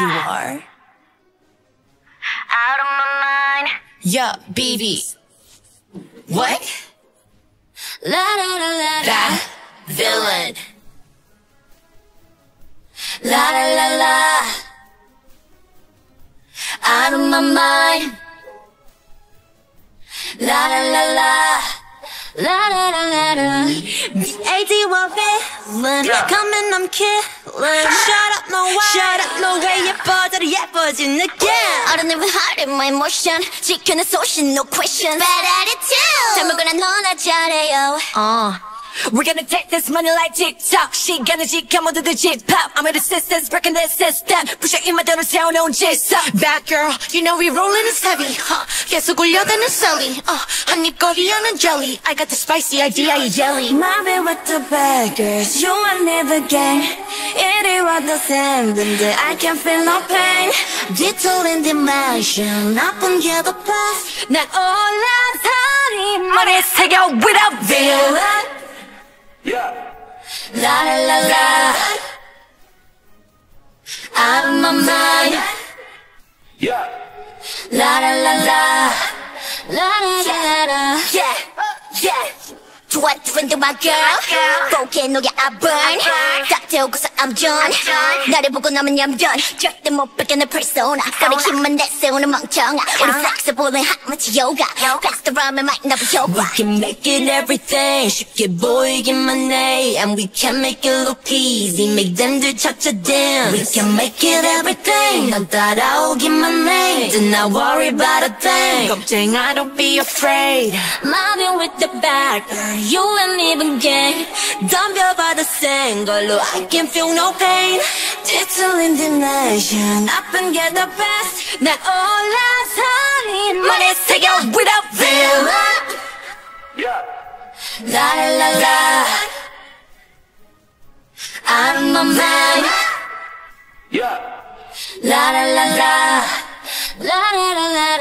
you ah. are? Out of my mind. Yeah, BB. What? La la la la la. That villain. La la la la. Out of my mind. La la la la. La la la la la. AD1 villain. Coming, I'm killing. Shut up, no way. Shut up, no way. 예뻐져도 예뻐진 느낌. I don't even hide in my emotion. 지켜낸 소신, no question. Bad attitude. 잘 먹으나 너나 잘해요. Uh. We're gonna take this money like TikTok 시간을 지켜 모두들 집합 I'm with the sisters breaking the system 부셔 이마대로 세워놓은 질서 Bad girl, you know we rolling is heavy huh? 계속 올려대는 셀리 uh, 한입거리 하는 jelly I got the spicy idea, you jelly Mobbing with the bad girls You and me the gang 이리 와도 샘든데 I can feel no pain 뒤틀린 dimension 나쁜 게 the best 난 올라타니 머리에 새겨 without villain La la la la. Out of my mind. La la la la. La la la la. Yeah, yeah. 좋아, friend my girl. 보기에 너게 I burn. 딱 태우고서 I'm done. 나를 보고 남은 얌전. 절대 못 뺏겨내 persona. 꼬리 힘만 내세우는 멍청아. 우리 flexible 한 마치 yoga. Pass the rhyme might not be We yoga. can make it everything 쉽게 보이기만 해 And we can make it look easy Make them do cha-cha dance We can make it everything 넌 따라오기만 해 Do not worry about a thing 걱정아 don't be afraid Mobbing with the bad girl You ain't even gang 덤벼봐 your same single. I can feel no pain 뒤틀린 dimension 나쁜 the best 난 in. money 세계 without fear La la la. I'm a man La la la la. La la la.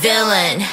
Villain